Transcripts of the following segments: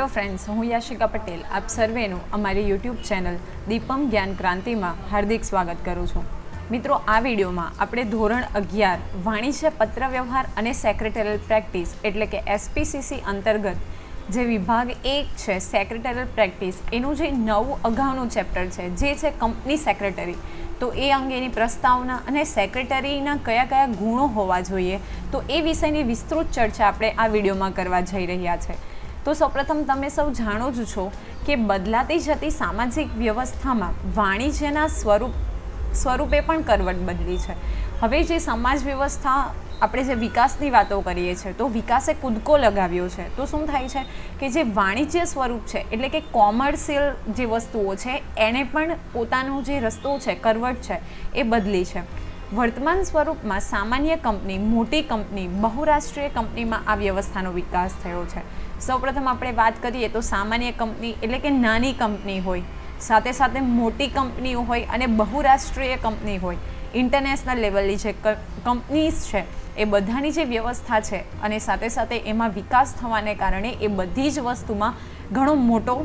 Hello friends, હું યાશિકા પટેલ. આપ સર્વેનું અમારી યુટ્યુબ ચેનલ દીપમ જ્ઞાન ક્રાંતિમાં હાર્દિક સ્વાગત કરું છું. મિત્રો, આ વિડીયોમાં આપણે ધોરણ અગિયાર, વાણિજ્ય પત્રવ્યવહાર અને સેક્રેટરીયલ પ્રેક્ટિસ એટલે કે એસપીસીસી અંતર્ગત જે વિભાગ એક છે સેક્રેટરીયલ પ્રેક્ટિસ એનું જે નવું અગાઉનું ચેપ્ટર છે, જે છે કંપની સેક્રેટરી તો એ અંગેની પ્રસ્તાવના અને સેક્રેટરીના કયા કયા ગુણો હોવા જોઈએ, તો એ વિષયની વિસ્તૃત ચર્ચા આપણે આ વિડીયોમાં કરવા જઈ રહ્યા છે. તો સૌપ્રથમ તમે સૌ જાણો જ છો કે બદલાતી જતી સામાજિક વ્યવસ્થામાં વાણિજ્યના સ્વરૂપ, સ્વરૂપે પણ કરવટ બદલી છે. હવે જે સમાજ વ્યવસ્થા આપણે જે વિકાસની વાતો કરીએ છીએ, તો વિકાસે કૂદકો લગાવ્યો છે. તો શું થાય છે કે જે વાણિજ્ય સ્વરૂપ છે, એટલે કે કોમર્શિયલ જે વસ્તુઓ છે એણે પણ પોતાનો જે રસ્તો છે, કરવટ છે, એ બદલી છે. વર્તમાન સ્વરૂપમાં સામાન્ય કંપની, મોટી કંપની, બહુરાષ્ટ્રીય કંપનીમાં આ વ્યવસ્થાનો વિકાસ થયો છે. સૌપ્રથમ આપણે વાત કરીએ તો સામાન્ય કંપની એટલે કે નાની કંપની હોય, સાથે સાથે મોટી કંપનીઓ હોય અને બહુરાષ્ટ્રીય કંપની હોય. ઇન્ટરનેશનલ લેવલની જે કંપનીઝ છે, એ બધાની જે વ્યવસ્થા છે અને સાથે સાથે એમાં વિકાસ થવાને કારણે એ બધી જ વસ્તુમાં ઘણો મોટો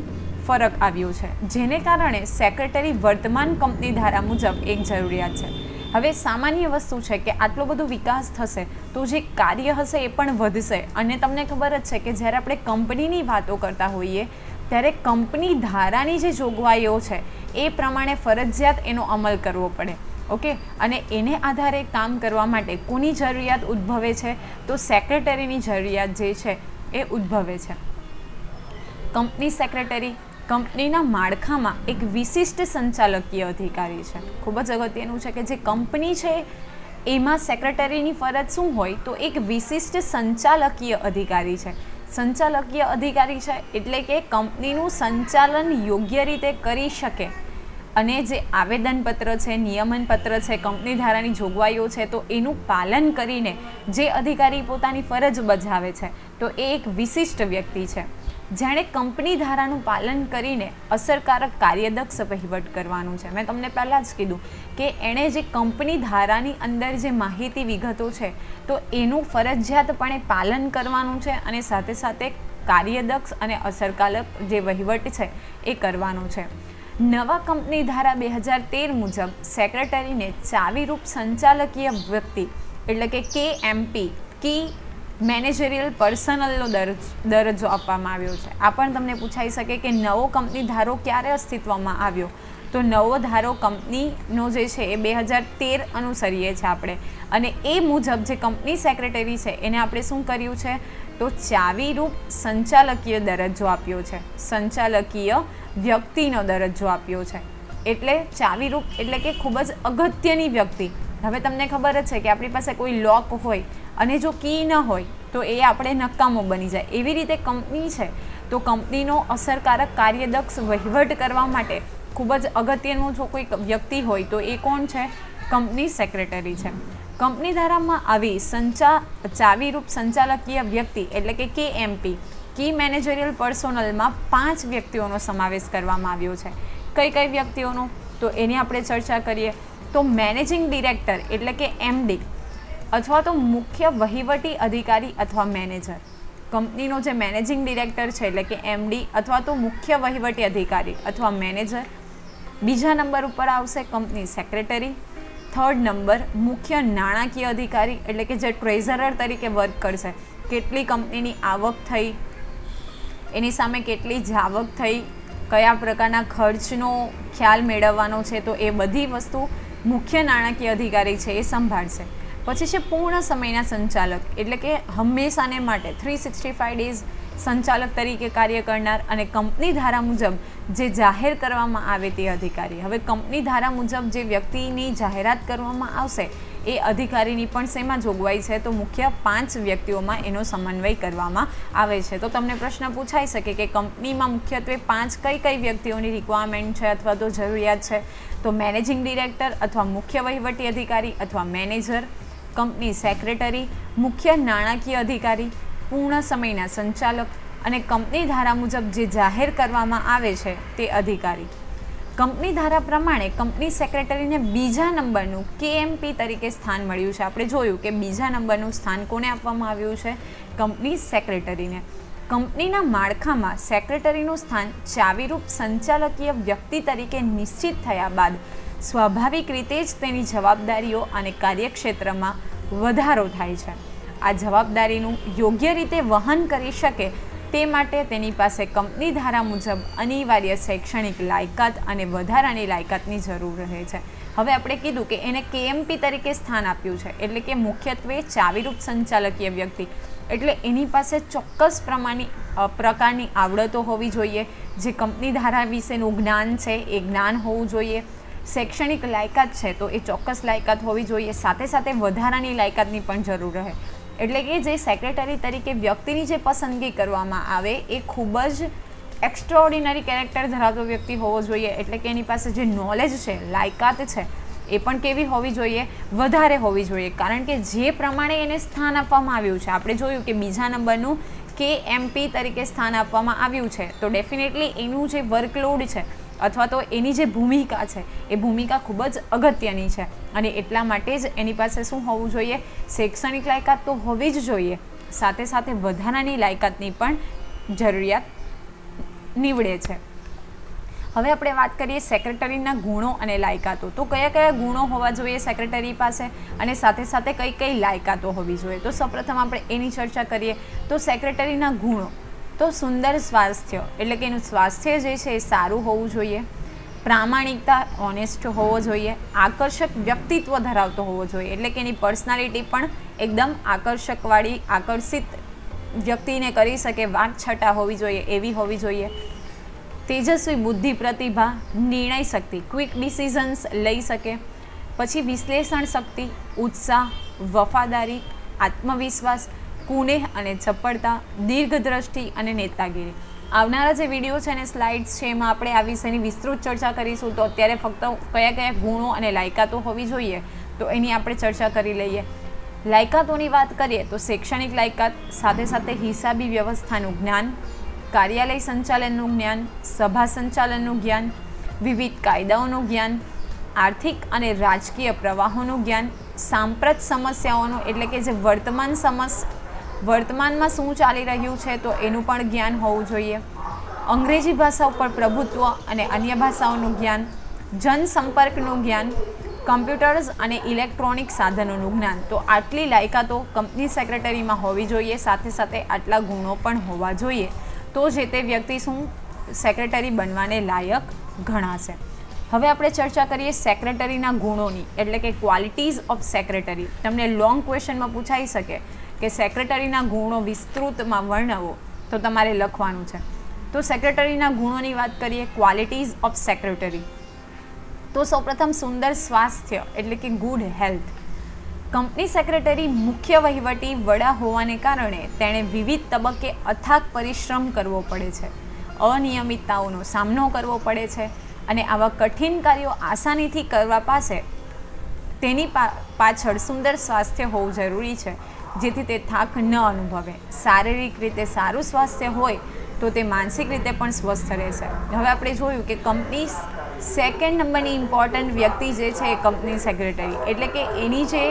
ફરક આવ્યો છે. જેને કારણે સેક્રેટરી વર્તમાન કંપની ધારા મુજબ એક જરૂરિયાત છે. હવે સામાન્ય વસ્તુ છે કે આટલો બધો વિકાસ થશે તો જે કાર્ય હશે એ પણ વધશે. અને તમને ખબર જ છે કે જ્યારે આપણે કંપનીની વાતો કરતા હોઈએ, ત્યારે કંપની ધારાની જે જોગવાઈઓ છે, એ પ્રમાણે ફરજિયાત એનો અમલ કરવો પડે. ઓકે? અને એને આધારે કામ કરવા માટે કોની જરૂરિયાત ઉદ્ભવે છે? તો સેક્રેટરીની જરૂરિયાત જે છે, એ ઉદ્ભવે છે. કંપની સેક્રેટરી કંપનીના માળખામાં એક વિશિષ્ટ સંચાલકીય અધિકારી છે. ખૂબ જ અગત્યનું છે કે જે કંપની છે, એમાં સેક્રેટરીની ફરજ શું હોય તો એક વિશિષ્ટ સંચાલકીય અધિકારી છે. સંચાલકીય અધિકારી છે એટલે કે કંપનીનું સંચાલન યોગ્ય રીતે કરી શકે અને જે આવેદનપત્ર છે, નિયમનપત્ર છે, કંપની ધારાની જોગવાઈઓ છે તો એનું પાલન કરીને જે અધિકારી પોતાની ફરજ બજાવે છે તો એ એક વિશિષ્ટ વ્યક્તિ છે. જેણે કંપની ધારાનું પાલન કરીને અસરકારક કાર્યદક્ષ વહીવટ કરવાનું છે. મેં તમને પહેલાં જ કીધું કે એણે જે કંપની ધારાની અંદર જે માહિતી વિગતો છે, તો એનું ફરજિયાતપણે પાલન કરવાનું છે અને સાથે સાથે કાર્યદક્ષ અને અસરકારક જે વહીવટ છે, એ કરવાનો છે. નવા કંપની ધારા બે હજાર તેર મુજબ સેક્રેટરીને ચાવીરૂપ સંચાલકીય વ્યક્તિ એટલે કે કે એમપી કી મેનેજરિયલ પર્સનલનો દરજ્જો આપવામાં આવ્યો છે. આ પણ તમને પૂછાઈ શકે કે નવો કંપની ધારો ક્યારે અસ્તિત્વમાં આવ્યો? તો નવો ધારો કંપનીનો જે છે એ બે હજાર તેર અનુસરીએ છીએ આપણે. અને એ મુજબ જે કંપની સેક્રેટરી છે એને આપણે શું કર્યું છે? તો ચાવીરૂપ સંચાલકીય દરજ્જો આપ્યો છે. સંચાલકીય વ્યક્તિનો દરજ્જો આપ્યો છે. એટલે ચાવીરૂપ એટલે કે ખૂબ જ અગત્યની વ્યક્તિ. હવે તમને ખબર જ છે કે આપણી પાસે કોઈ લોક હોય અને જો કી ન હોય, તો એ આપણે નકામો બની જાય. એવી રીતે કંપની છે, તો કંપનીનો અસરકારક કાર્યદક્ષ વહીવટ કરવા માટે ખૂબ જ અગત્યનું જો કોઈ વ્યક્તિ હોય, તો એ કોણ છે? કંપની સેક્રેટરી છે. કંપની ધારામાં આવી સંચા, ચાવીરૂપ સંચાલકીય વ્યક્તિ એટલે કે કે એમપી કી મેનેજરિયલ પર્સોનલમાં પાંચ વ્યક્તિઓનો સમાવેશ કરવામાં આવ્યો છે. કઈ કઈ વ્યક્તિઓનો? તો એની આપણે ચર્ચા કરીએ. તો મેનેજિંગ ડિરેક્ટર એટલે કે એમડી અથવા તો મુખ્ય વહીવટી અધિકારી અથવા મેનેજર કંપનીનો જે મેનેજિંગ ડિરેક્ટર છે એટલે કે એમડી અથવા તો મુખ્ય વહીવટી અધિકારી અથવા મેનેજર બીજા નંબર ઉપર આવશે કંપની સેક્રેટરી થર્ડ નંબર મુખ્ય નાણાકીય અધિકારી એટલે કે જે ટ્રેઝરર તરીકે વર્ક કરશે. કેટલી કંપનીની આવક થઈ, એની સામે કેટલી જાવક થઈ, કયા પ્રકારના ખર્ચનો ખ્યાલ મેળવવાનો છે, તો એ બધી વસ્તુ મુખ્ય નાણાકીય અધિકારી છે એ સંભાળશે. પછી છે પૂર્ણ સમયના સંચાલક, એટલે કે હંમેશાને માટે થ્રી સિક્સટી ફાઇવ ડેઝ સંચાલક તરીકે કાર્ય કરનાર અને કંપની ધારા મુજબ જે જાહેર કરવામાં આવે તે અધિકારી. હવે કંપની ધારા મુજબ જે વ્યક્તિની જાહેરાત કરવામાં આવશે એ અધિકારીની પણ શેમાં જોગવાઈ છે. તો મુખ્ય પાંચ વ્યક્તિઓમાં એનો સમન્વય કરવામાં આવે છે. તો તમને પ્રશ્ન પૂછાઈ શકે કે કંપનીમાં મુખ્યત્વે પાંચ કઈ કઈ વ્યક્તિઓની રિક્વાયરમેન્ટ છે અથવા તો જરૂરિયાત છે? તો મેનેજિંગ ડિરેક્ટર અથવા મુખ્ય વહીવટી અધિકારી અથવા મેનેજર કંપની સેક્રેટરી મુખ્ય નાણાકીય અધિકારી, પૂર્ણ સમયના સંચાલક અને કંપની ધારા મુજબ જે જાહેર કરવામાં આવે છે તે અધિકારી. કંપની ધારા પ્રમાણે કંપની સેક્રેટરીને બીજા નંબરનું કેએમપી તરીકે સ્થાન મળ્યું છે. આપણે જોયું કે બીજા નંબરનું સ્થાન કોને આપવામાં આવ્યું છે? કંપની સેક્રેટરીને. કંપનીના માળખામાં સેક્રેટરીનું સ્થાન ચાવીરૂપ સંચાલકીય વ્યક્તિ તરીકે નિશ્ચિત થયા બાદ સ્વાભાવિક રીતે જ તેની જવાબદારીઓ અને કાર્યક્ષેત્રમાં વધારો થાય છે. આ જવાબદારીનું યોગ્ય રીતે વહન કરી શકે તે માટે તેની પાસે કંપની ધારા મુજબ અનિવાર્ય શૈક્ષણિક લાયકાત અને વધારાની લાયકાતની જરૂર રહે છે. હવે આપણે કીધું કે એને કેએમપી તરીકે સ્થાન આપ્યું છે, એટલે કે મુખ્યત્વે ચાવીરૂપ સંચાલકીય વ્યક્તિ. એટલે એની પાસે ચોક્કસ પ્રમાણની પ્રકારની આવડતો હોવી જોઈએ. જે કંપની ધારા વિશેનું જ્ઞાન છે એ જ્ઞાન હોવું જોઈએ. શૈક્ષણિક લાયકાત છે તો એ ચોક્કસ લાયકાત હોવી જોઈએ. સાથે સાથે વધારાની લાયકાતની પણ જરૂર રહે. એટલે કે જે સેક્રેટરી તરીકે વ્યક્તિની જે પસંદગી કરવામાં આવે, એ ખૂબ જ એક્સ્ટ્રાઓર્ડિનરી કેરેક્ટર ધરાવતો વ્યક્તિ હોવો જોઈએ. એટલે કે એની પાસે જે નોલેજ છે, લાયકાત છે, એ પણ કેવી હોવી જોઈએ? વધારે હોવી જોઈએ. કારણ કે જે પ્રમાણે એને સ્થાન આપવામાં આવ્યું છે, આપણે જોયું કે બીજા નંબરનું કે એમપી તરીકે સ્થાન આપવામાં આવ્યું છે, તો ડેફિનેટલી એનું જે વર્કલોડ છે અથવા તો એની જે ભૂમિકા છે, એ ભૂમિકા ખૂબ જ અગત્યની છે. અને એટલા માટે જ એની પાસે શું હોવું જોઈએ? શૈક્ષણિક લાયકાત તો હોવી જ જોઈએ. સાથે સાથે વધારાની લાયકાતની પણ જરૂરિયાત નીવડે છે. હવે આપણે વાત કરીએ સેક્રેટરીના ગુણો અને લાયકાતો. તો કયા કયા ગુણો હોવા જોઈએ સેક્રેટરી પાસે? અને સાથે સાથે કઈ કઈ લાયકાતો હોવી જોઈએ? તો સૌપ્રથમ આપણે એની ચર્ચા કરીએ. તો સેક્રેટરીના ગુણો. તો સુંદર સ્વાસ્થ્ય, એટલે કે એનું સ્વાસ્થ્ય જે છે એ સારું હોવું જોઈએ. પ્રામાણિકતા ઓનેસ્ટ હોવો જોઈએ. આકર્ષક વ્યક્તિત્વ ધરાવતો હોવો જોઈએ. એટલે કે એની પર્સનાલિટી પણ એકદમ આકર્ષકવાળી, આકર્ષિત વ્યક્તિને કરી શકે વાક છટા હોવી જોઈએ, એવી હોવી જોઈએ. તેજસ્વી બુદ્ધિ પ્રતિભા, નિર્ણય શક્તિ ક્વિક ડિસિઝન્સ લઈ શકે. પછી વિશ્લેષણ શક્તિ, ઉત્સાહ, વફાદારી, આત્મવિશ્વાસ કુનેહ અને ચપળતા દીર્ઘદ્રષ્ટિ અને નેતાગીરી. આવનારા જે વીડિયો છે અને સ્લાઇડ્સ છે એમાં આપણે આ વિષયની વિસ્તૃત ચર્ચા કરીશું. તો અત્યારે ફક્ત કયા કયા ગુણો અને લાયકાતો હોવી જોઈએ, તો એની આપણે ચર્ચા કરી લઈએ. લાયકાતોની વાત કરીએ તો શૈક્ષણિક લાયકાત, સાથે સાથે હિસાબી વ્યવસ્થાનું જ્ઞાન, કાર્યાલય સંચાલનનું જ્ઞાન, સભા સંચાલનનું જ્ઞાન, વિવિધ કાયદાઓનું જ્ઞાન, આર્થિક અને રાજકીય પ્રવાહોનું જ્ઞાન, સાંપ્રત સમસ્યાઓનું એટલે કે જે વર્તમાન સમસ વર્તમાનમાં શું ચાલી રહ્યું છે તો એનું પણ જ્ઞાન હોવું જોઈએ. અંગ્રેજી ભાષા ઉપર પ્રભુત્વ અને અન્ય ભાષાઓનું જ્ઞાન, જનસંપર્કનું જ્ઞાન, કમ્પ્યુટર્સ અને ઇલેક્ટ્રોનિક સાધનોનું જ્ઞાન. તો આટલી લાયકાતો કંપની સેક્રેટરીમાં હોવી જોઈએ, સાથે સાથે આટલા ગુણો પણ હોવા જોઈએ. તો જે તે વ્યક્તિ શું? સેક્રેટરી બનવાને લાયક ગણાશે. હવે આપણે ચર્ચા કરીએ સેક્રેટરીના ગુણોની, એટલે કે ક્વોલિટીઝ ઓફ સેક્રેટરી તમને લોંગ ક્વેશ્ચનમાં પૂછાઈ શકે. કે સેક્રેટરીના ગુણો વિસ્તૃતમાં વર્ણવો તો તમારે લખવાનું છે. તો સેક્રેટરીના ગુણોની વાત કરીએ ક્વોલિટીઝ ઓફ સેક્રેટરી તો સૌપ્રથમ સુંદર સ્વાસ્થ્ય એટલે કે ગુડ હેલ્થ કંપની સેક્રેટરી મુખ્ય વહીવટી વડા હોવાને કારણે તેણે વિવિધ તબક્કે અથાગ પરિશ્રમ કરવો પડે છે. અનિયમિતતાઓનો સામનો કરવો પડે છે અને આવા કઠિન કાર્યો આસાનીથી કરવા પાસે તેની પાછળ સુંદર સ્વાસ્થ્ય હોવું જરૂરી છે. જેથી તે થાક ન અનુભવે. શારીરિક રીતે સારું સ્વાસ્થ્ય હોય તો તે માનસિક રીતે પણ સ્વસ્થ રહેશે. હવે આપણે જોયું કે કંપની સેકન્ડ નંબરની ઇમ્પોર્ટન્ટ વ્યક્તિ જે છે એ કંપની સેક્રેટરી એટલે કે એની જે,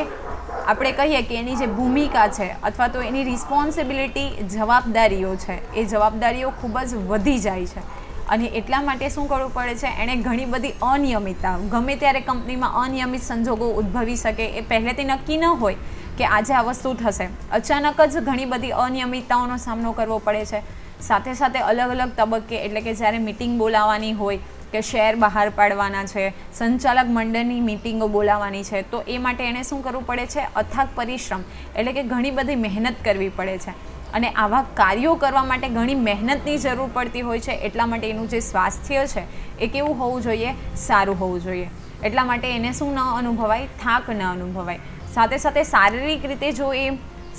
આપણે કહીએ કે એની જે ભૂમિકા છે અથવા તો એની રિસ્પોન્સિબિલિટી જવાબદારીઓ છે, એ જવાબદારીઓ ખૂબ જ વધી જાય છે. અને એટલા માટે શું કરવું પડે છે? એણે ઘણી બધી અનિયમિતતા, ગમે ત્યારે કંપનીમાં અનિયમિત સંજોગો ઉદ્ભવી શકે, એ પહેલેથી નક્કી ન હોય કે આજે આ વસ્તુ થશે. અચાનક જ ઘણી બધી અનિયમિતતાઓનો સામનો કરવો પડે છે. સાથે સાથે અલગ અલગ તબક્કે, એટલે કે જ્યારે મિટિંગ બોલાવવાની હોય કે શેર બહાર પાડવાના છે, સંચાલક મંડળની મિટિંગો બોલાવવાની છે, તો એ માટે એણે શું કરવું પડે છે? અથાગ પરિશ્રમ, એટલે કે ઘણી બધી મહેનત કરવી પડે છે. અને આવા કાર્યો કરવા માટે ઘણી મહેનતની જરૂર પડતી હોય છે. એટલા માટે એનું જે સ્વાસ્થ્ય છે, એ કેવું હોવું જોઈએ? સારું હોવું જોઈએ. એટલા માટે એને શું ન અનુભવાય? થાક ન અનુભવાય. સાથે સાથે શારીરિક રીતે જો એ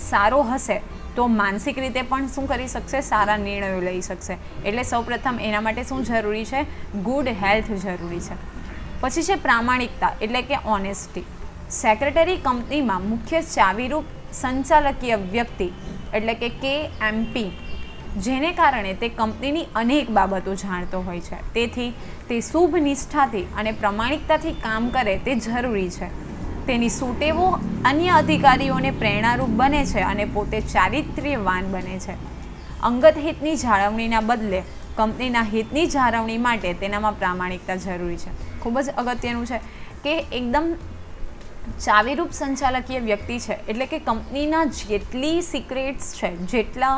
સારો હશે, તો માનસિક રીતે પણ શું કરી શકશે? સારા નિર્ણયો લઈ શકશે. એટલે સૌપ્રથમ એના માટે શું જરૂરી છે? ગુડ હેલ્થ જરૂરી છે. પછી છે પ્રામાણિકતા, એટલે કે ઓનેસ્ટી સેક્રેટરી કંપનીમાં મુખ્ય ચાવીરૂપ સંચાલકીય વ્યક્તિ, એટલે કે કે એમપી જેને કારણે તે કંપનીની અનેક બાબતો જાણતો હોય છે. તેથી તે શુભ નિષ્ઠાથી અને પ્રમાણિકતાથી કામ કરે તે જરૂરી છે. તેની સુટેવો અન્ય અધિકારીઓને પ્રેરણારૂપ બને છે અને પોતે ચારિત્ર્યવાન બને છે. અંગત હિતની જાળવણીના બદલે કંપનીના હિતની જાળવણી માટે તેનામાં પ્રામાણિકતા જરૂરી છે. ખૂબ જ અગત્યનું છે કે એકદમ ચાવીરૂપ સંચાલકીય વ્યક્તિ છે એટલે કે કંપનીના જેટલી સિક્રેટ્સ છે, જેટલા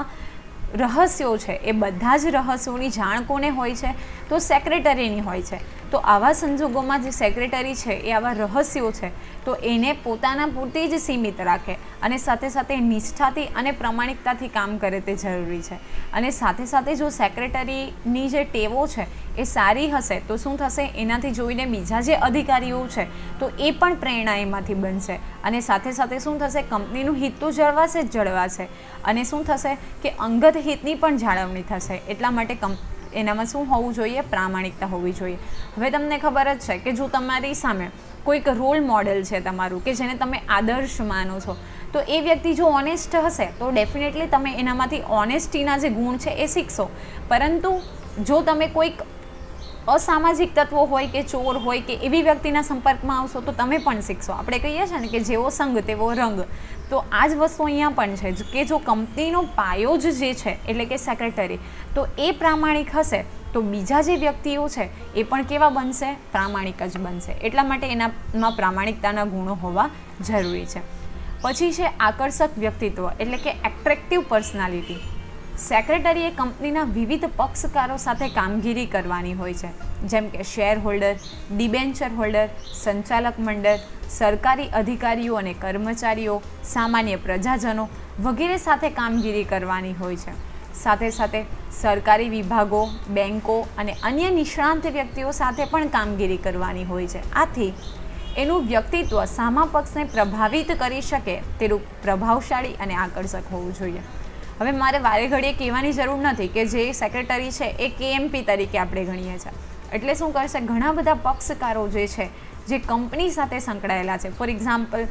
રહસ્યો છે એ બધા જ રહસ્યોની જાણ કોને હોય છે? તો સેક્રેટરીની હોય છે. તો આવા સંજોગોમાં જે સેક્રેટરી છે, એ આવા રહસ્યો છે, તો એને પોતાના પૂરતી જ સીમિત રાખે અને સાથે સાથે નિષ્ઠાથી અને પ્રમાણિકતાથી કામ કરે તે જરૂરી છે. અને સાથે સાથે જો સેક્રેટરીની જે ટેવો છે, એ સારી હશે, તો શું થશે? એનાથી જોઈને બીજા જે અધિકારીઓ છે, તો એ પણ પ્રેરણા એમાંથી બનશે. અને સાથે સાથે શું થશે? કંપનીનું હિત તો જળવાશે જ જળવાશે. અને શું થશે? કે અંગત હિતની પણ જાળવણી થશે. એટલા માટે કંપ એનામાં શું હોવું જોઈએ, પ્રામાણિકતા હોવી જોઈએ. હવે તમને ખબર જ છે કે જો તમારી સામે કોઈક રોલ મોડેલ છે તમારું કે જેને તમે આદર્શ માનો છો, તો એ વ્યક્તિ જો ઓનેસ્ટ હશે, તો ડેફિનેટલી તમે એનામાંથી ઓનેસ્ટીના જે ગુણ છે એ શીખશો. પરંતુ જો તમે કોઈક અસામાજિક તત્વો હોય કે ચોર હોય કે એવી વ્યક્તિના સંપર્કમાં આવશો તો તમે પણ શીખશો. આપણે કહીએ છીએ ને કે જેવો સંગ તેવો રંગ. તો આ જ વસ્તુ અહીંયા પણ છે કે જો કંપનીનો પાયો જ જે છે, એટલે કે સેક્રેટરી તો એ પ્રામાણિક હશે તો બીજા જે વ્યક્તિઓ છે એ પણ કેવા બનશે? પ્રામાણિક જ બનશે. એટલા માટે એનામાં પ્રામાણિકતાના ગુણો હોવા જરૂરી છે. પછી છે આકર્ષક વ્યક્તિત્વ, એટલે કે એટ્રેક્ટિવ પર્સનાલિટી સેક્રેટરીએ કંપનીના વિવિધ પક્ષકારો સાથે કામગીરી કરવાની હોય છે. જેમ કે શેર હોલ્ડર, ડિબેન્ચર હોલ્ડર, સંચાલક મંડળ, સરકારી અધિકારીઓ અને કર્મચારીઓ, સામાન્ય પ્રજાજનો વગેરે સાથે કામગીરી કરવાની હોય છે. સાથે સાથે સરકારી વિભાગો બેન્કો અને અન્ય નિષ્ણાંત વ્યક્તિઓ સાથે પણ કામગીરી કરવાની હોય છે. આથી એનું વ્યક્તિત્વ સામા પક્ષને પ્રભાવિત કરી શકે તેનું પ્રભાવશાળી અને આકર્ષક હોવું જોઈએ. હવે મારે વારે ઘડીએ કહેવાની જરૂર નથી કે જે સેક્રેટરી છે એ કેએમપી તરીકે આપણે ગણીએ છીએ એટલે શું કરશે? ઘણા બધા પક્ષકારો જે છે, જે કંપની સાથે સંકળાયેલા છે. ફોર એક્ઝામ્પલ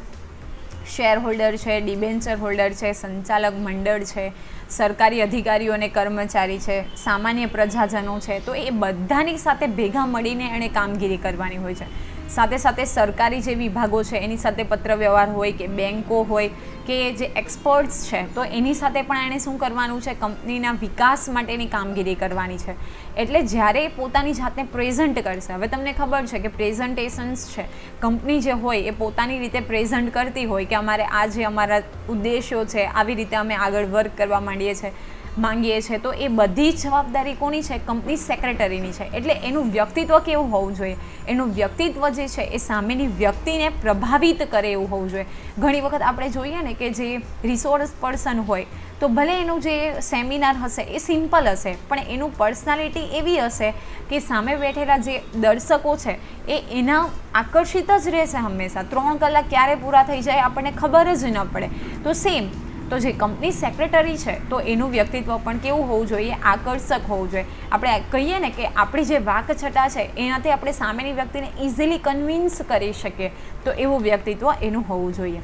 શેર હોલ્ડર છે ડિબેન્ચર હોલ્ડર છે, સંચાલક મંડળ છે, સરકારી અધિકારીઓ અને કર્મચારી છે, સામાન્ય પ્રજાજનો છે. તો એ બધાની સાથે ભેગા મળીને એણે કામગીરી કરવાની હોય છે. સાથે સાથે સરકારી જે વિભાગો છે, એની સાથે પત્રવ્યવહાર હોય કે બેન્કો હોય કે જે એક્સપર્ટ્સ છે, તો એની સાથે પણ એણે શું કરવાનું છે? કંપનીના વિકાસ માટેની કામગીરી કરવાની છે. એટલે જ્યારે એ પોતાની જાતને પ્રેઝન્ટ કરશે, હવે તમને ખબર છે કે પ્રેઝન્ટેશન્સ છે. કંપની જે હોય એ પોતાની રીતે પ્રેઝન્ટ કરતી હોય કે અમારે આ જે અમારા ઉદ્દેશો છે, આવી રીતે અમે આગળ વર્ક કરવા માંડીએ છીએ. માંગીએ છીએ, તો એ બધી જવાબદારી કોની છે? કંપની સેક્રેટરીની છે. એટલે એનું વ્યક્તિત્વ કેવું હોવું જોઈએ? એનું વ્યક્તિત્વ જે છે, એ સામેની વ્યક્તિને પ્રભાવિત કરે એવું હોવું જોઈએ. ઘણી વખત આપણે જોઈએ ને કે જે રિસોર્સ પર્સન હોય, તો ભલે એનું જે સેમિનાર હશે, એ સિમ્પલ હશે, પણ એનું પર્સનાલિટી એવી હશે કે સામે બેઠેલા જે દર્શકો છે, એ એના આકર્ષિત જ રહેશે હંમેશા. ત્રણ કલાક ક્યારે પૂરા થઈ જાય આપણને ખબર જ ન પડે. તો સેમ તો જે કંપની સેક્રેટરી છે, તો એનું વ્યક્તિત્વ પણ કેવું હોવું જોઈએ? આકર્ષક હોવું જોઈએ. આપણે કહીએ ને કે આપણી જે વાકછટા છે, એનાથી આપણે સામેની વ્યક્તિને ઇઝીલી કન્વિન્સ કરી શકીએ. તો એવું વ્યક્તિત્વ એનું હોવું જોઈએ.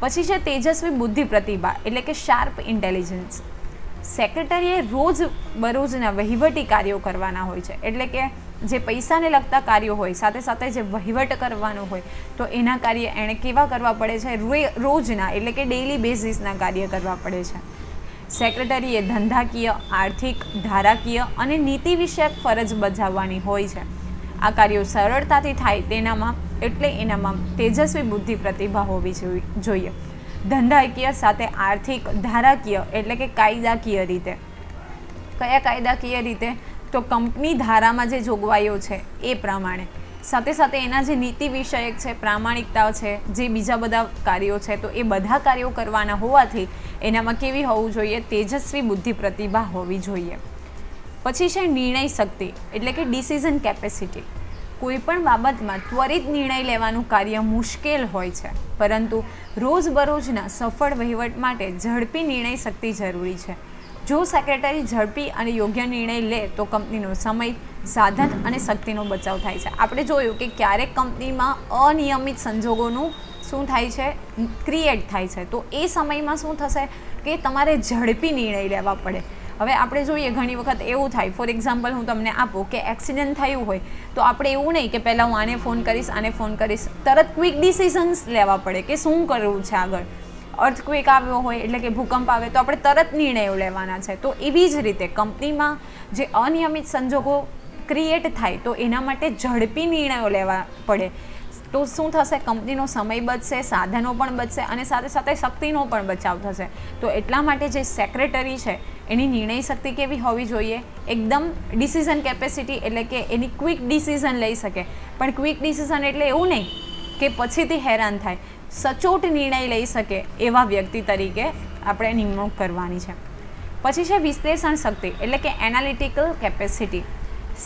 પછી છે તેજસ્વી બુદ્ધિ પ્રતિભા, એટલે કે શાર્પ ઇન્ટેલિજન્સ સેક્રેટરીએ રોજ બરોજના વહીવટી કાર્યો કરવાના હોય છે. એટલે કે જે પૈસાને લગતા કાર્યો હોય, સાથે સાથે જે વહીવટ કરવાનો હોય, તો એના કાર્ય એણે કેવા કરવા પડે છે? રોજના એટલે કે ડેઇલી બેઝિસના કાર્ય કરવા પડે છે. સેક્રેટરીએ ધંધાકીય, આર્થિક, ધારાકીય અને નીતિ વિષયક ફરજ બજાવવાની હોય છે. આ કાર્યો સરળતાથી થાય તેનામાં, એટલે એનામાં તેજસ્વી બુદ્ધિ પ્રતિભા હોવી જોઈએ. ધંધાકીય સાથે આર્થિક, ધારાકીય એટલે કે કાયદાકીય રીતે. કયા કાયદાકીય રીતે? તો કંપની ધારામાં જે જોગવાઈઓ છે એ પ્રમાણે. સાથે સાથે એના જે નીતિ વિષયક છે પ્રામાણિકતા છે, જે બીજા બધા કાર્યો છે, તો એ બધા કાર્યો કરવાના હોવાથી એનામાં કેવી હોવું જોઈએ? તેજસ્વી બુદ્ધિ પ્રતિભા હોવી જોઈએ. પછી છે નિર્ણય શક્તિ, એટલે કે ડિસિઝન કેપેસિટી કોઈપણ બાબતમાં ત્વરિત નિર્ણય લેવાનું કાર્ય મુશ્કેલ હોય છે, પરંતુ રોજબરોજના સફળ વહીવટ માટે ઝડપી નિર્ણય શક્તિ જરૂરી છે. જો સેક્રેટરી ઝડપી અને યોગ્ય નિર્ણય લે તો કંપનીનો સમય, સાધન અને શક્તિનો બચાવ થાય છે. આપણે જોયું કે ક્યારેક કંપનીમાં અનિયમિત સંજોગોનું શું થાય છે? ક્રિએટ થાય છે. તો એ સમયમાં શું થશે? કે તમારે ઝડપી નિર્ણય લેવા પડે. હવે આપણે જોઈએ ઘણી વખત એવું થાય. ફોર એક્ઝામ્પલ હું તમને આપું કે એક્સિડન્ટ થયું હોય, તો આપણે એવું નહીં કે પહેલાં હું આને ફોન કરીશ, આને ફોન કરીશ. તરત ક્વિક ડિસિઝન્સ લેવા પડે કે શું કરવું છે આગળ? અર્થક્વેક આવ્યો હોય એટલે કે ભૂકંપ આવે તો આપણે તરત નિર્ણયો લેવાના છે. તો એવી જ રીતે કંપનીમાં જે અનિયમિત સંજોગો ક્રિએટ થાય તો એના માટે ઝડપી નિર્ણયો લેવા પડે. તો શું થશે? કંપનીનો સમય બચશે, સાધનો પણ બચશે અને સાથે સાથે શક્તિનો પણ બચાવ થશે. તો એટલા માટે જે સેક્રેટરી છે, એની નિર્ણય શક્તિ કેવી હોવી જોઈએ? એકદમ ડિસિઝન કેપેસિટી એટલે કે એની ક્વિક ડિસિઝન લઈ શકે. પણ ક્વિક ડિસિઝન એટલે એવું નહીં કે પછીથી હેરાન થાય. સચોટ નિર્ણય લઈ શકે એવા વ્યક્તિ તરીકે આપણે નિમણૂક કરવાની છે. પછી છે વિશ્લેષણ શક્તિ, એટલે કે એનાલિટિકલ કેપેસિટી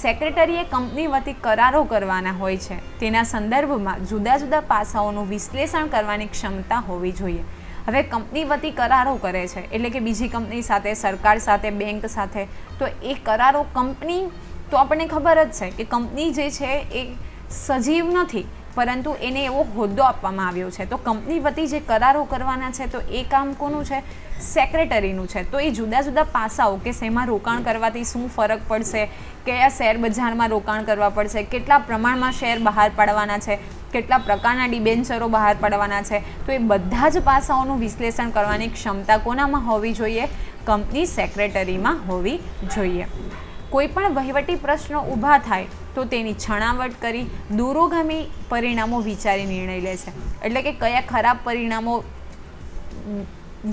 સેક્રેટરીએ કંપની વતી કરારો કરવાના હોય છે. તેના સંદર્ભમાં જુદા જુદા પાસાઓનું વિશ્લેષણ કરવાની ક્ષમતા હોવી જોઈએ. હવે કંપની વતી કરારો કરે છે, એટલે કે બીજી કંપની સાથે, સરકાર સાથે, બેંક સાથે, તો એ કરારો કંપની, તો આપણને ખબર જ છે કે કંપની જે છે એ સજીવ નથી. પરંતુ એને એવો હોદ્દો આપવામાં આવ્યો છે. તો કંપની વતી જે કરારો કરવાના છે, તો એ કામ કોનું છે? સેક્રેટરીનું છે. તો એ જુદા જુદા પાસાઓ કે શેમાં રોકાણ કરવાથી શું ફરક પડશે? કયા શેર બજારમાં રોકાણ કરવા પડશે? કેટલા પ્રમાણમાં શેર બહાર પાડવાના છે? કેટલા પ્રકારના ડિબેન્ચરો બહાર પાડવાના છે? તો એ બધા જ પાસાઓનું વિશ્લેષણ કરવાની ક્ષમતા કોનામાં હોવી જોઈએ? કંપની સેક્રેટરીમાં હોવી જોઈએ. કોઈ પણ વહીવટી પ્રશ્નો ઊભા થાય તો તેની છણાવટ કરી દૂરોગામી પરિણામો વિચારી નિર્ણય લે છે. એટલે કે કયા ખરાબ પરિણામો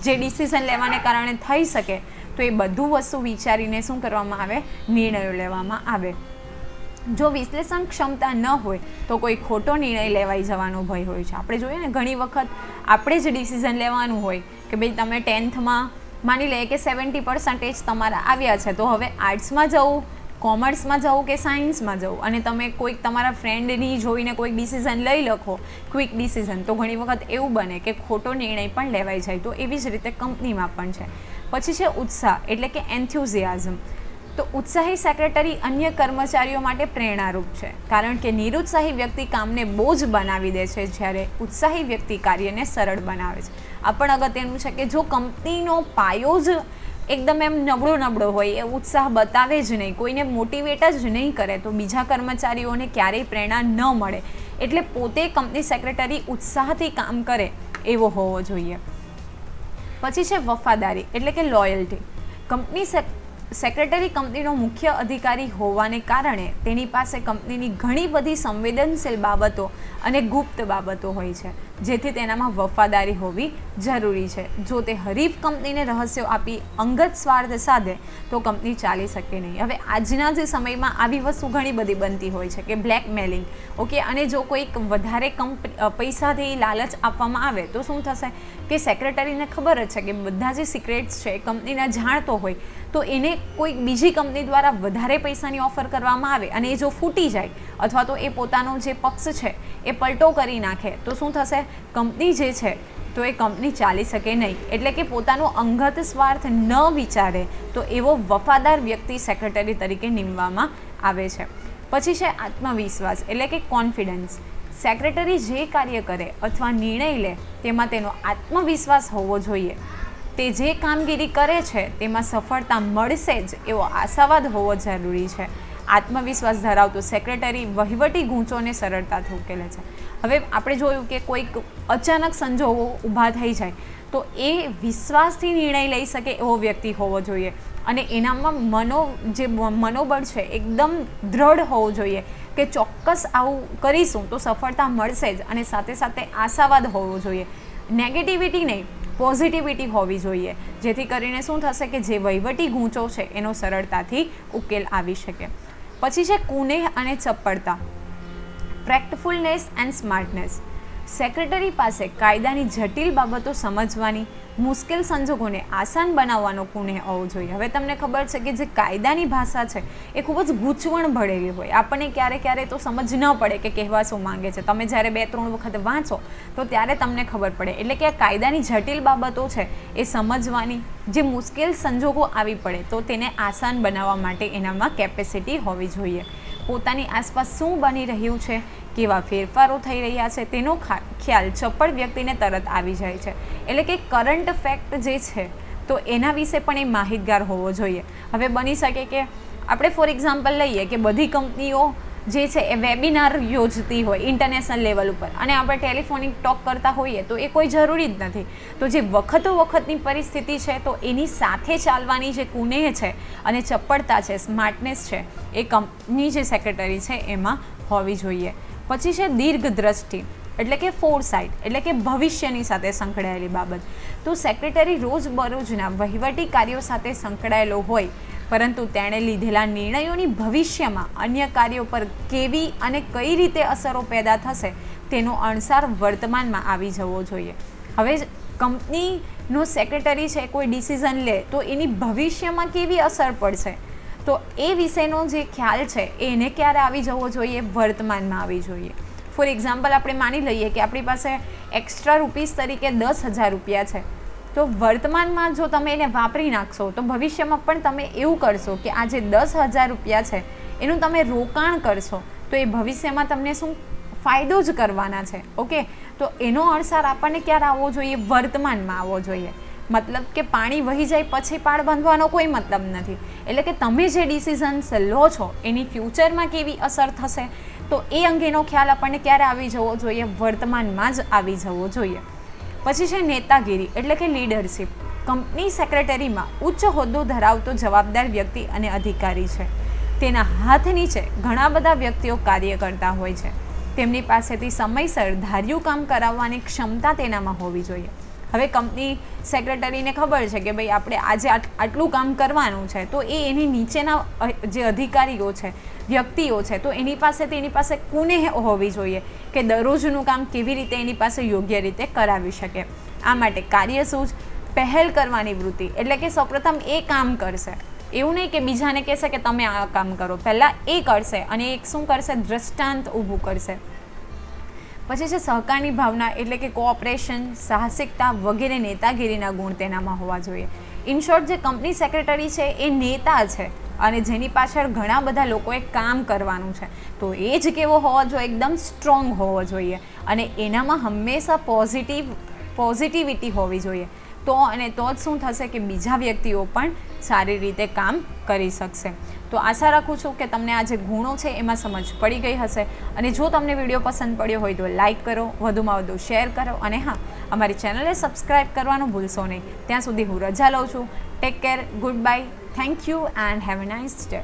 જે ડિસિઝન લેવાને કારણે થઈ શકે તો એ બધું વસ્તુ વિચારીને શું કરવામાં આવે? નિર્ણયો લેવામાં આવે. જો વિશ્લેષણ ક્ષમતા ન હોય તો કોઈ ખોટો નિર્ણય લેવાઈ જવાનો ભય હોય છે. આપણે જોઈએ ને, ઘણી વખત આપણે જ ડિસિઝન લેવાનું હોય કે ભાઈ તમે ટેન્થમાં માની લઈએ કે સેવન્ટી પર્સન્ટેજ તમારા આવ્યા છે. તો હવે આર્ટ્સમાં જવું કોમર્સમાં જવું કે સાયન્સમાં જવું? અને તમે કોઈક તમારા ફ્રેન્ડની જોઈને કોઈક ડિસિઝન લઈ લખો ક્વિક ડિસિઝન તો ઘણી વખત એવું બને કે ખોટો નિર્ણય પણ લેવાઈ જાય. તો એવી જ રીતે કંપનીમાં પણ છે. પછી છે ઉત્સાહ, એટલે કે એન્થ્યુઝિયાઝમ તો ઉત્સાહી સેક્રેટરી અન્ય કર્મચારીઓ માટે પ્રેરણારૂપ છે. કારણ કે નિરુત્સાહી વ્યક્તિ કામને બોજ બનાવી દે છે જ્યારે ઉત્સાહી વ્યક્તિ કાર્યને સરળ બનાવે છે. આ પણ અગત્યનું છે કે જો કંપનીનો પાયો જ એકદમ એમ નબળો નબળો હોય, એ ઉત્સાહ બતાવે જ નહીં, કોઈને મોટિવેટ જ નહીં કરે, તો બીજા કર્મચારીઓને ક્યારેય પ્રેરણા ન મળે. એટલે પોતે કંપની સેક્રેટરી ઉત્સાહથી કામ કરે એવો હોવો જોઈએ. પછી છે વફાદારી, એટલે કે લોયલ્ટી. કંપની સેક્રેટરી કંપનીનો મુખ્ય અધિકારી હોવાને કારણે તેની પાસે કંપનીની ઘણી બધી સંવેદનશીલ બાબતો અને ગુપ્ત બાબતો હોય છે, જેથી તેનામાં વફાદારી હોવી જરૂરી છે. જો તે હરીફ કંપનીને રહસ્યો આપી અંગત સ્વાર્થ સાધે, તો કંપની ચાલી શકે નહીં. હવે આજના જે સમયમાં આવી વસ્તુ ઘણી બધી બનતી હોય છે કે બ્લેકમેલિંગ ઓકે? અને જો કોઈક વધારે કંપ પૈસાથી લાલચ આપવામાં આવે, તો શું થશે? કે સેક્રેટરીને ખબર જ છે કે બધા જે સિક્રેટ્સ છે કંપનીના જાણતો હોય તો એને કોઈક બીજી કંપની દ્વારા વધારે પૈસાની ઓફર કરવામાં આવે અને એ જો ફૂટી જાય અથવા તો એ પોતાનો જે પક્ષ છે, એ પલટો કરી નાખે, તો શું થશે? કંપની જે છે, તો એ કંપની ચાલી શકે નહીં. એટલે કે પોતાનો અંગત સ્વાર્થ ન વિચારે, તો એવો વફાદાર વ્યક્તિ સેક્રેટરી તરીકે નીમવામાં આવે છે. પછી છે આત્મવિશ્વાસ, એટલે કે કોન્ફિડન્સ. સેક્રેટરી જે કાર્ય કરે અથવા નિર્ણય લે, તેમાં તેનો આત્મવિશ્વાસ હોવો જોઈએ. તે જે કામગીરી કરે છે, તેમાં સફળતા મળશે જ એવો આશાવાદ હોવો જરૂરી છે. આત્મવિશ્વાસ ધરાવતું સેક્રેટરી વહીવટી ગૂંચોને સરળતાથી ઉકેલે છે. હવે આપણે જોયું કે કોઈક અચાનક સંજોગો ઊભા થઈ જાય, તો એ વિશ્વાસથી નિર્ણય લઈ શકે એવો વ્યક્તિ હોવો જોઈએ. અને એનામાં મનો, જે મનોબળ છે, એકદમ દ્રઢ હોવું જોઈએ કે ચોક્કસ આવું કરીશું તો સફળતા મળશે જ અને સાથે સાથે આશાવાદ હોવો જોઈએ. નેગેટિવિટી નહીં પોઝિટિવિટી હોવી જોઈએ. જેથી કરીને શું થશે કે જે વહીવટી ગૂંચો છે, એનો સરળતાથી ઉકેલ આવી શકે. પછી છે કુનેહ અને ચપ્પડતા. પ્રેક્ટફુલનેસ એન્ડ સ્માર્ટનેસ સેક્રેટરી પાસે કાયદાની જટિલ બાબતો સમજવાની મુશ્કેલ સંજોગોને આસાન બનાવવાનો કુણે હોવો જોઈએ. હવે તમને ખબર છે કે જે કાયદાની ભાષા છે, એ ખૂબ જ ગૂંચવણ ભળેલી હોય. આપણને ક્યારે ક્યારે તો સમજ ન પડે કે કહેવા શું માંગે છે. તમે જ્યારે બે ત્રણ વખત વાંચો, તો ત્યારે તમને ખબર પડે. એટલે કે આ કાયદાની જટિલ બાબતો છે, એ સમજવાની જે મુશ્કેલ સંજોગો આવી પડે, તો તેને આસાન બનાવવા માટે એનામાં કેપેસિટી હોવી જોઈએ. પોતાની આસપાસ શું બની રહ્યું છે કેવા ફેરફારો થઈ રહ્યા છે તેનો ખ્યાલ ચપ્પળ વ્યક્તિને તરત આવી જાય છે. એટલે કે કરંટ ફેક્ટ જે છે, તો એના વિશે પણ એ માહિતગાર હોવો જોઈએ. હવે બની શકે કે આપણે ફોર એક્ઝામ્પલ લઈએ કે બધી કંપનીઓ જે છે એ વેબિનાર યોજતી હોય ઇન્ટરનેશનલ લેવલ ઉપર અને આપણે ટેલિફોનિક ટોક કરતા હોઈએ તો એ કોઈ જરૂરી જ નથી. તો જે વખતો વખતની પરિસ્થિતિ છે તો એની સાથે ચાલવાની જે કુનેહ છે અને ચપ્પડતા છે સ્માર્ટનેસ છે, એ કંપની જે સેક્રેટરી છે એમાં હોવી જોઈએ. પછી છે દીર્ઘ દ્રષ્ટિ એટલે કે ફોર સાઇટ એટલે કે ભવિષ્યની સાથે સંકળાયેલી બાબત. તો સેક્રેટરી રોજબરોજના વહીવટી કાર્યો સાથે સંકળાયેલો હોય, પરંતુ તેણે લીધેલા નિર્ણયોની ભવિષ્યમાં અન્ય કાર્યો પર કેવી અને કઈ રીતે અસરો પેદા થશે, તેનો અણસાર વર્તમાનમાં આવી જવો જોઈએ. હવે કંપનીનો સેક્રેટરી છે, કોઈ ડિસિઝન લે, તો એની ભવિષ્યમાં કેવી અસર પડશે? તો એ વિશેનો જે ખ્યાલ છે એને ક્યારે આવી જવો જોઈએ? વર્તમાનમાં આવી જોઈએ. ફોર એક્ઝામ્પલ આપણે માની લઈએ કે આપણી પાસે એક્સ્ટ્રા રૂપીસ તરીકે દસ હજાર રૂપિયા છે. તો વર્તમાનમાં જો તમે એને વાપરી નાખશો, તો ભવિષ્યમાં પણ તમે એવું કરશો કે આ જે દસ હજાર રૂપિયા છે, એનું તમે રોકાણ કરશો, તો એ ભવિષ્યમાં તમને શું ફાયદો જ કરવાના છે. ઓકે તો એનો અણસાર આપણને ક્યારે આવવો જોઈએ? વર્તમાનમાં આવવો જોઈએ. મતલબ કે પાણી વહી જાય પછી પાળ બાંધવાનો કોઈ મતલબ નથી. એટલે કે તમે જે ડિસિઝન્સ લો છો, એની ફ્યુચરમાં કેવી અસર થશે? તો એ અંગેનો ખ્યાલ આપણને ક્યારે આવી જવો જોઈએ? વર્તમાનમાં જ આવી જવો જોઈએ. પછી છે નેતાગીરી, એટલે કે લીડરશિપ કંપની સેક્રેટરીમાં ઉચ્ચ હોદ્દો ધરાવતો જવાબદાર વ્યક્તિ અને અધિકારી છે. તેના હાથ નીચે ઘણા બધા વ્યક્તિઓ કાર્ય કરતા હોય છે. તેમની પાસેથી સમયસર ધાર્યું કામ કરાવવાની ક્ષમતા તેનામાં હોવી જોઈએ. હવે કંપની સેક્રેટરીને ખબર છે કે ભાઈ આપણે આજે આટલું કામ કરવાનું છે, તો એ એની નીચેના જે અધિકારીઓ છે, વ્યક્તિઓ છે, તો એની પાસે, તેની પાસે કુને હોવી જોઈએ કે દરરોજનું કામ કેવી રીતે એની પાસે યોગ્ય રીતે કરાવી શકે? આ માટે કાર્યસૂચ પહેલ કરવાની વૃત્તિ, એટલે કે સૌપ્રથમ એ કામ કરશે. એવું નહીં કે બીજાને કહેશે કે તમે આ કામ કરો. પહેલાં એ કરશે અને એક શું કરશે? દ્રષ્ટાંત ઊભું કરશે. પછી છે સહકારની ભાવના એટલે કે કોઓપરેશન સાહસિકતા વગેરે નેતાગીરીના ગુણ તેનામાં હોવા જોઈએ. ઇન શોર્ટ જે કંપની સેક્રેટરી છે એ નેતા છે અને જેની પાછળ ઘણા બધા લોકોએ કામ કરવાનું છે. તો એ જ કેવો હોવો જોઈએ? એકદમ સ્ટ્રોંગ હોવો જોઈએ. અને એનામાં હંમેશા પોઝિટિવ પોઝિટિવિટી હોવી જોઈએ. તો અને તો જ શું થશે કે બીજા વ્યક્તિઓ પણ સારી રીતે કામ કરી શકશે. તો આશા રાખું છું કે તમને આ જે ગુણો છે એમાં સમજ પડી ગઈ હશે. અને જો તમને વીડિયો પસંદ પડ્યો હોય તો લાઇક કરો, વધુમાં વધુ શેર કરો અને હા, અમારી ચેનલને સબસ્ક્રાઈબ કરવાનું ભૂલશો નહીં. ત્યાં સુધી હું રજા લઉં છું. Take care good bye thank you and have a nice day